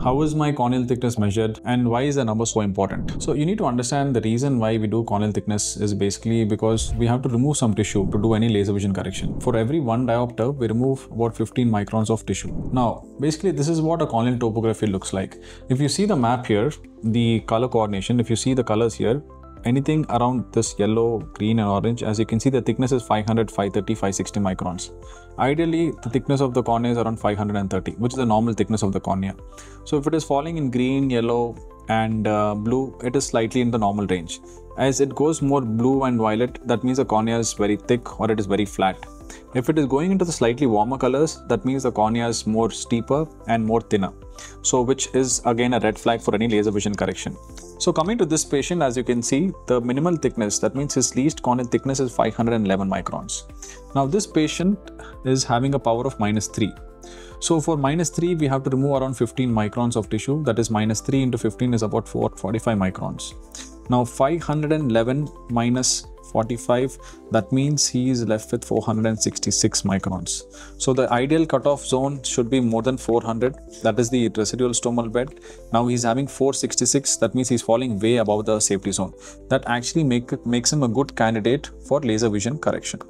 How is my corneal thickness measured and why is the number so important? So you need to understand the reason why we do corneal thickness is basically because we have to remove some tissue to do any laser vision correction. For every one diopter, we remove about 15 microns of tissue. Now, basically this is what a corneal topography looks like. If you see the map here, the color coordination, if you see the colors here, anything around this yellow, green and orange, as you can see the thickness is 500, 530, 560 microns. Ideally, the thickness of the cornea is around 530, which is the normal thickness of the cornea. So if it is falling in green, yellow and uh, blue, it is slightly in the normal range. As it goes more blue and violet, that means the cornea is very thick or it is very flat. If it is going into the slightly warmer colors, that means the cornea is more steeper and more thinner. So which is again a red flag for any laser vision correction. So coming to this patient, as you can see, the minimal thickness, that means his least corneal thickness is 511 microns. Now this patient is having a power of minus 3. So for minus 3, we have to remove around 15 microns of tissue. That is minus 3 into 15 is about 4, 45 microns. Now 511 minus 45 that means he is left with 466 microns. So the ideal cutoff zone should be more than 400 that is the residual stromal bed. Now he's having 466 that means he's falling way above the safety zone. That actually make, makes him a good candidate for laser vision correction